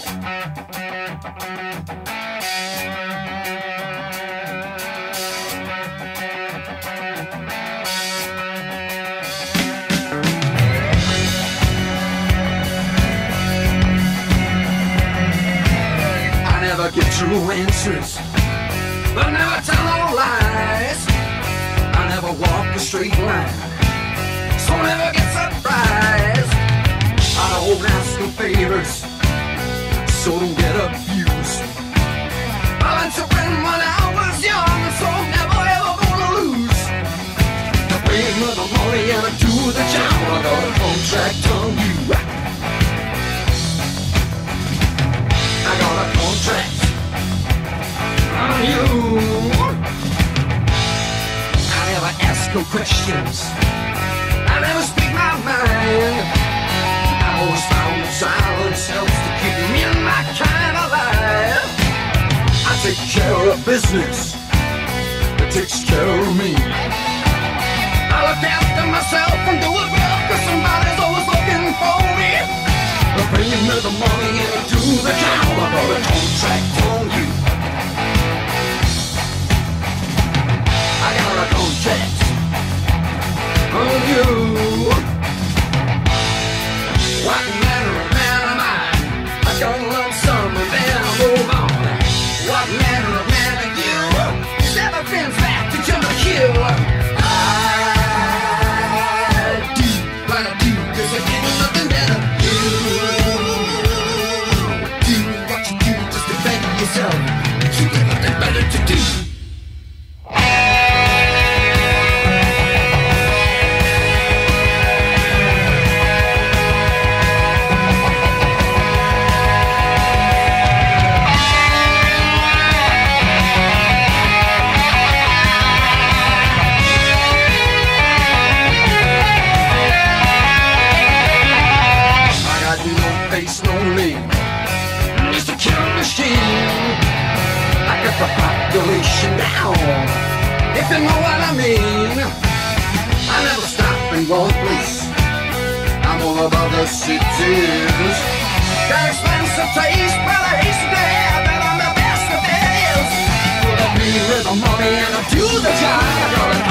I never get true answers, but never tell no lies. I never walk a straight line, so never get surprised. I don't ask no favors, so don't get abused. I learned to win when I was young, so I'm never ever gonna lose. I pay me the money and I do the job. I got a contract on you. I got a contract on you. I never ask no questions. I never speak my mind. Take care of business. It takes care of me. I look after myself and do it well, cause somebody's always looking for me. I bring me the money and I do the job. I got a contract on you. I got a contract on you. the population down. If you know what I mean. I never stop and go place. I'm all about the cities. Got expensive taste, but I hate to have that I'm the best of days. Put a me with the money and I do the job.